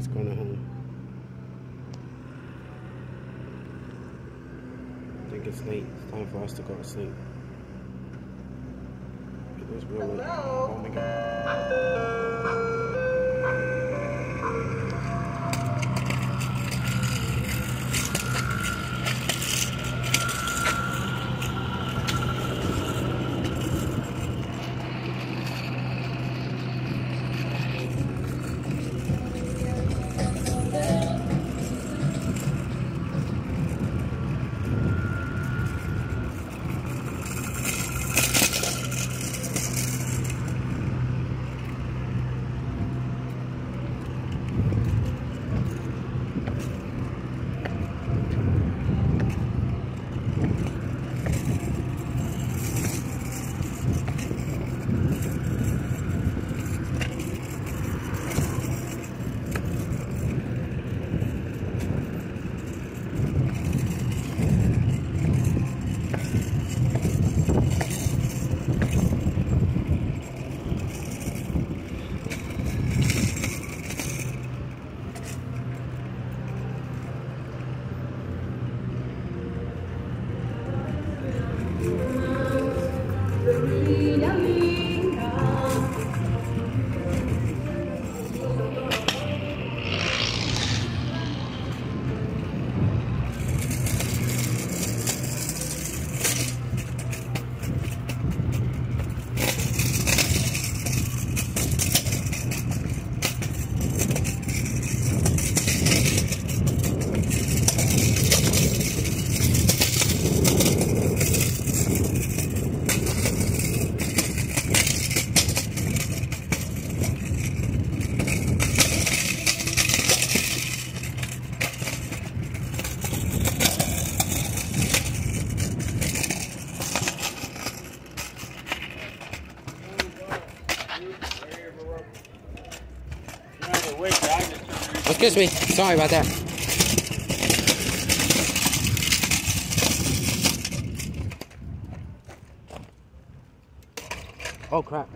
It's going home. Um, I think it's late. It's time for us to go to sleep. It was real. Hello? Oh my god. Excuse me. Sorry about that. Oh crap.